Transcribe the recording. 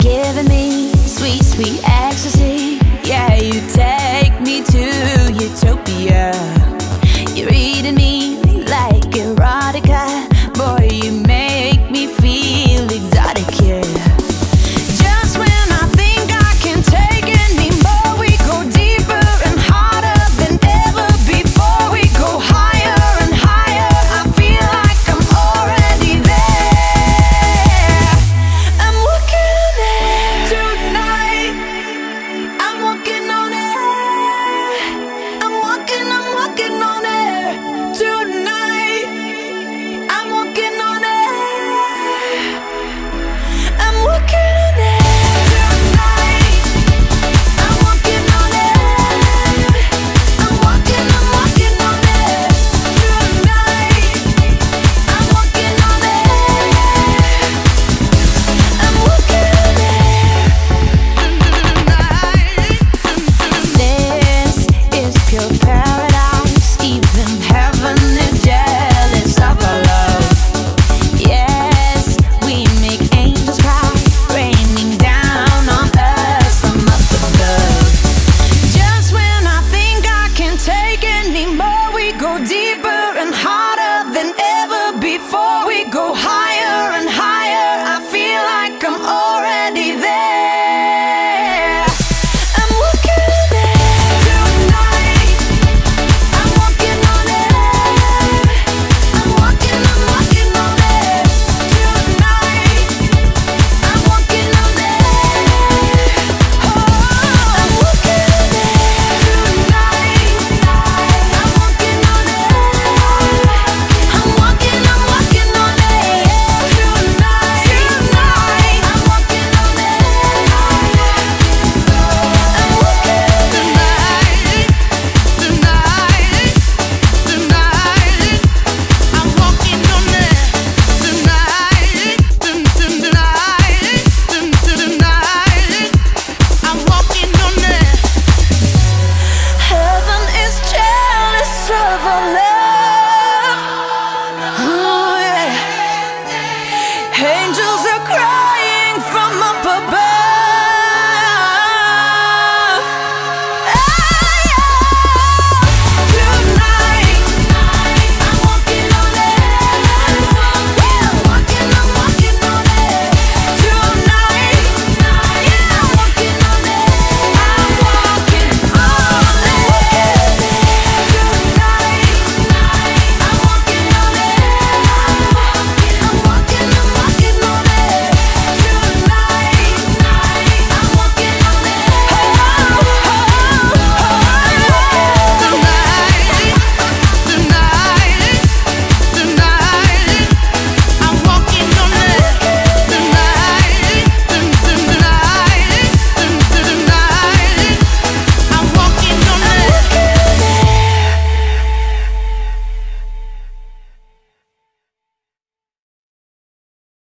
giving me sweet, sweet ecstasy. Yeah, you take me to